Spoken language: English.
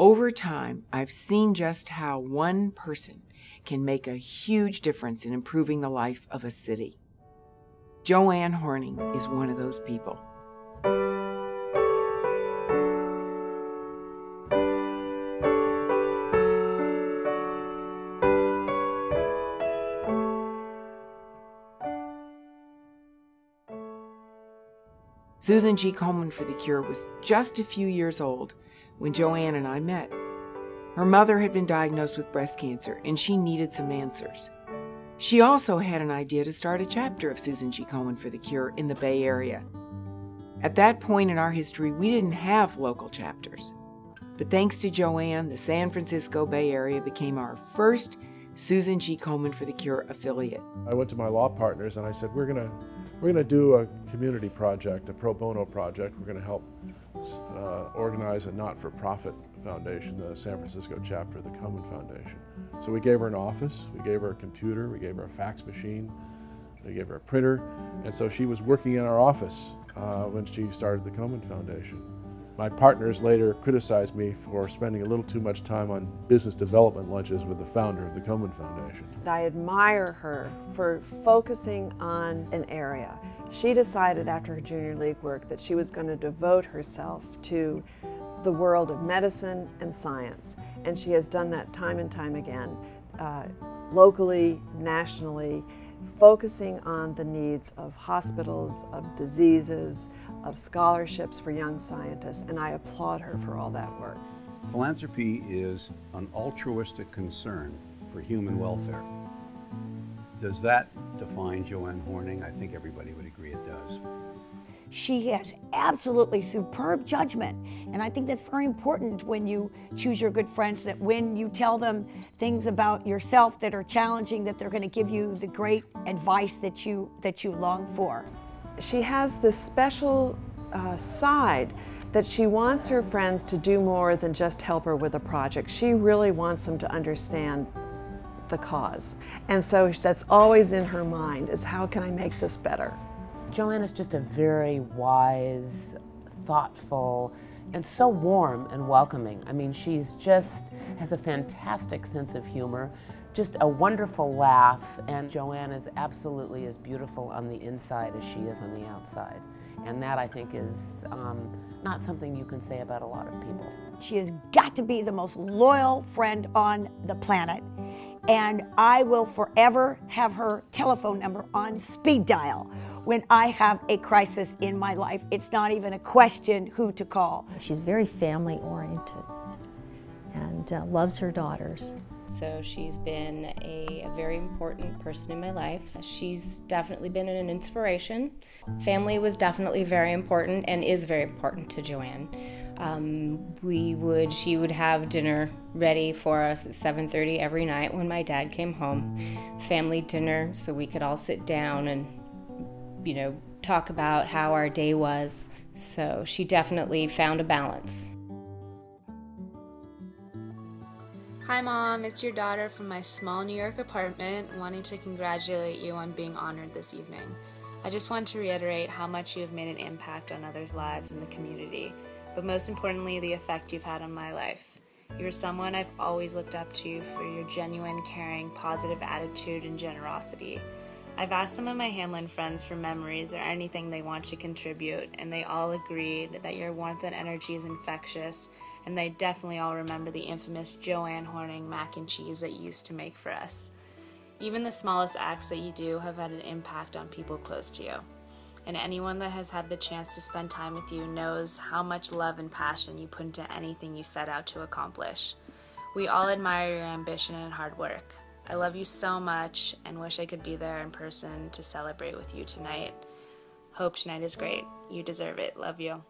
Over time, I've seen just how one person can make a huge difference in improving the life of a city. Joanne Horning is one of those people. Susan G. Komen for the Cure was just a few years old when Joanne and I met. Her mother had been diagnosed with breast cancer and she needed some answers. She also had an idea to start a chapter of Susan G. Komen for the Cure in the Bay Area. At that point in our history, we didn't have local chapters. But thanks to Joanne, the San Francisco Bay Area became our first Susan G. Komen for the Cure affiliate. I went to my law partners and I said, we're going to we're to do a community project, a pro bono project. We're going to uh, organize a not-for-profit foundation, the San Francisco chapter of the Komen Foundation. So we gave her an office, we gave her a computer, we gave her a fax machine, we gave her a printer, and so she was working in our office uh, when she started the Komen Foundation. My partners later criticized me for spending a little too much time on business development lunches with the founder of the Komen Foundation. I admire her for focusing on an area. She decided after her junior league work that she was going to devote herself to the world of medicine and science. And she has done that time and time again, uh, locally, nationally, focusing on the needs of hospitals, of diseases, of scholarships for young scientists, and I applaud her for all that work. Philanthropy is an altruistic concern for human welfare. Does that define Joanne Horning? I think everybody would agree it does. She has absolutely superb judgment. And I think that's very important when you choose your good friends, that when you tell them things about yourself that are challenging, that they're going to give you the great advice that you, that you long for. She has this special uh, side that she wants her friends to do more than just help her with a project. She really wants them to understand the cause. And so that's always in her mind is how can I make this better? Joanne is just a very wise, thoughtful, and so warm and welcoming. I mean, she's just has a fantastic sense of humor, just a wonderful laugh, and Joanne is absolutely as beautiful on the inside as she is on the outside. And that, I think, is um, not something you can say about a lot of people. She has got to be the most loyal friend on the planet. And I will forever have her telephone number on speed dial when I have a crisis in my life. It's not even a question who to call. She's very family oriented and uh, loves her daughters. So she's been a, a, very important person in my life. She's definitely been an inspiration. Family was definitely very important and is very important to Joanne. Um, we would, she would have dinner ready for us at 7:30 every night when my dad came home. Family dinner, so we could all sit down and you know, talk about how our day was. So she definitely found a balance. Hi, Mom. It's your daughter from my small New York apartment wanting to congratulate you on being honored this evening. I just want to reiterate how much you have made an impact on others' lives in the community, but most importantly, the effect you've had on my life. You're someone I've always looked up to for your genuine, caring, positive attitude and generosity. I've asked some of my Hamlin friends for memories or anything they want to contribute, and they all agreed that your warmth and energy is infectious, and they definitely all remember the infamous Joanne Horning mac and cheese that you used to make for us. Even the smallest acts that you do have had an impact on people close to you. And anyone that has had the chance to spend time with you knows how much love and passion you put into anything you set out to accomplish. We all admire your ambition and hard work. I love you so much and wish I could be there in person to celebrate with you tonight. Hope tonight is great. You deserve it. Love you.